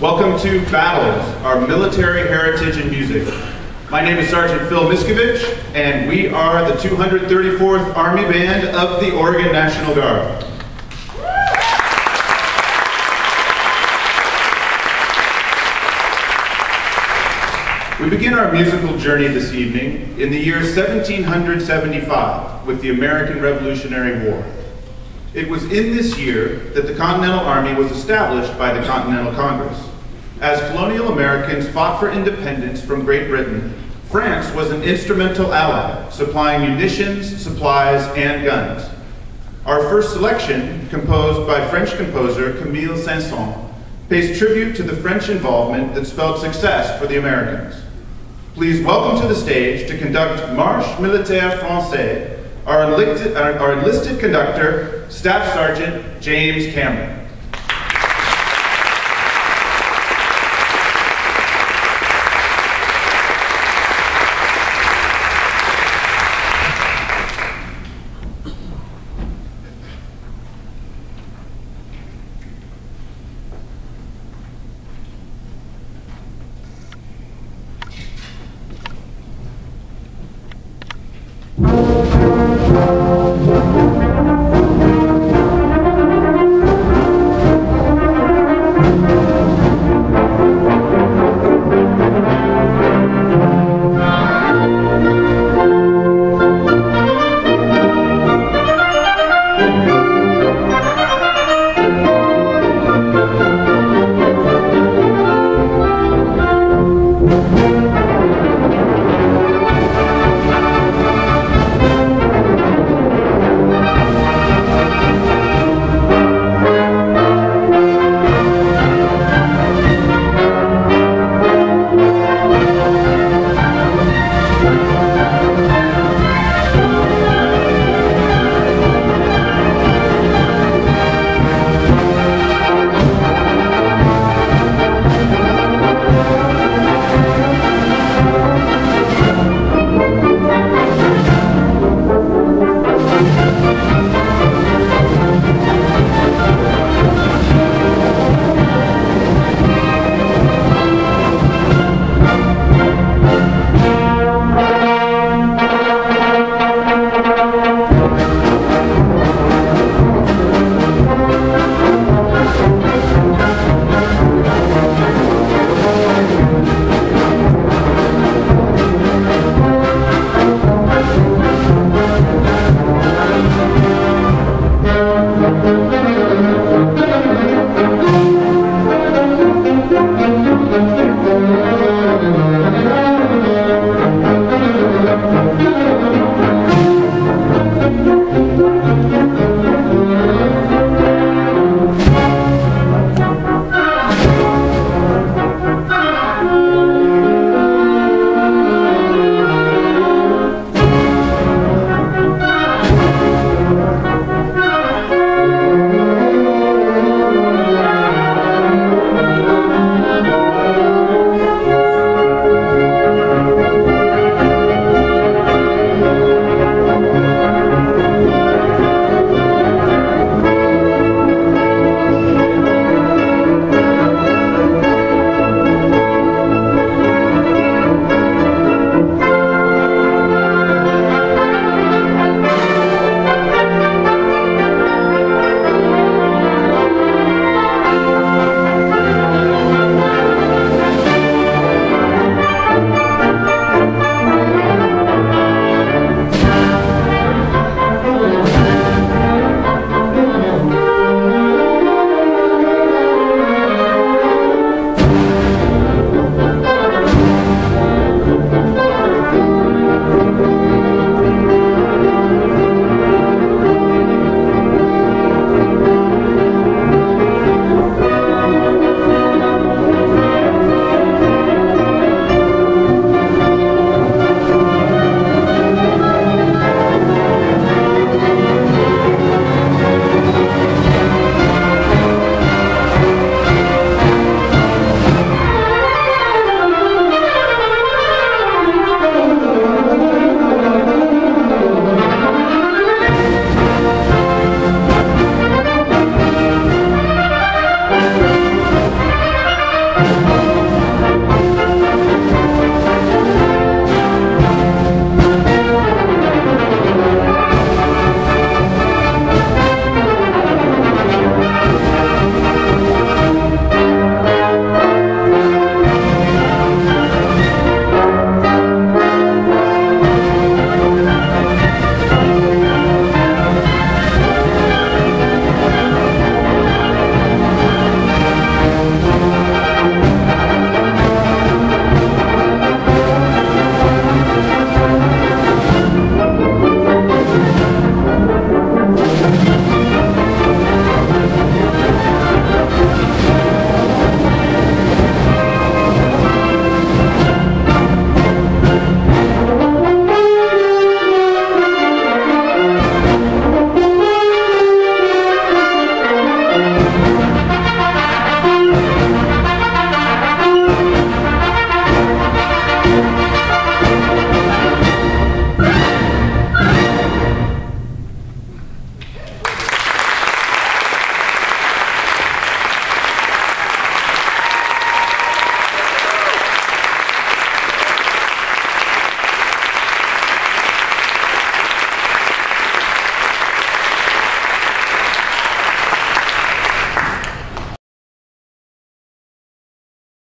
Welcome to Battles, our military heritage and music. My name is Sergeant Phil Miscovich, and we are the 234th Army Band of the Oregon National Guard. We begin our musical journey this evening in the year 1775 with the American Revolutionary War. It was in this year that the Continental Army was established by the Continental Congress. As colonial Americans fought for independence from Great Britain, France was an instrumental ally, supplying munitions, supplies, and guns. Our first selection, composed by French composer Camille Saint-Saëns, pays tribute to the French involvement that spelled success for the Americans. Please welcome to the stage to conduct Marche Militaire Français, our enlisted, our enlisted conductor, Staff Sergeant James Cameron. Thank